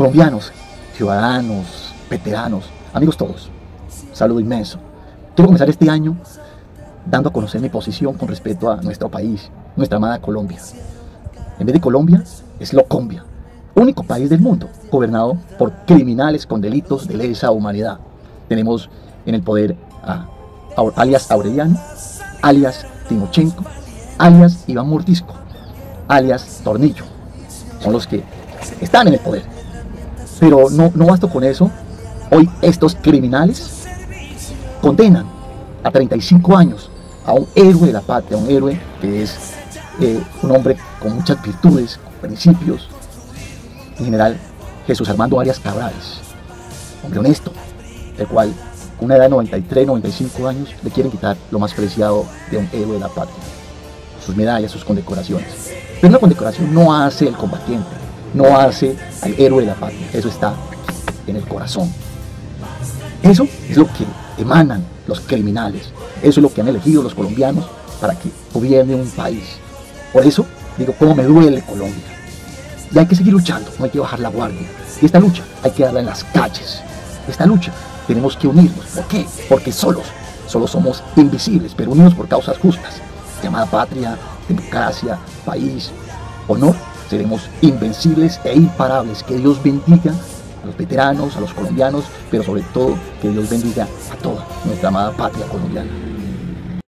Colombianos, ciudadanos, veteranos, amigos todos, saludo inmenso. Quiero comenzar este año dando a conocer mi posición con respecto a nuestro país, nuestra amada Colombia. En vez de Colombia, es Locombia, único país del mundo gobernado por criminales con delitos de lesa humanidad. Tenemos en el poder a, alias Aureliano, alias Timochenko, alias Iván Mordisco, alias Tornillo. Son los que están en el poder. Pero no, no basta con eso. Hoy estos criminales condenan a 35 años a un héroe de la patria, un héroe que es eh, un hombre con muchas virtudes, principios. En general, Jesús Armando Arias Cabrales, hombre honesto, el cual con una edad de 93, 95 años le quieren quitar lo más preciado de un héroe de la patria, sus medallas, sus condecoraciones. Pero una condecoración no hace el combatiente, no hace al héroe de la patria, eso está en el corazón. Eso es lo que emanan los criminales, eso es lo que han elegido los colombianos para que gobierne un país. Por eso digo, cómo me duele Colombia. Y hay que seguir luchando, no hay que bajar la guardia. Y esta lucha hay que darla en las calles. Esta lucha tenemos que unirnos. ¿Por qué? Porque solos, solos somos invisibles, pero unidos por causas justas. Llamada patria, democracia, país, honor, seremos invencibles e imparables. Que Dios bendiga a los veteranos, a los colombianos, pero sobre todo que Dios bendiga a toda nuestra amada patria colombiana.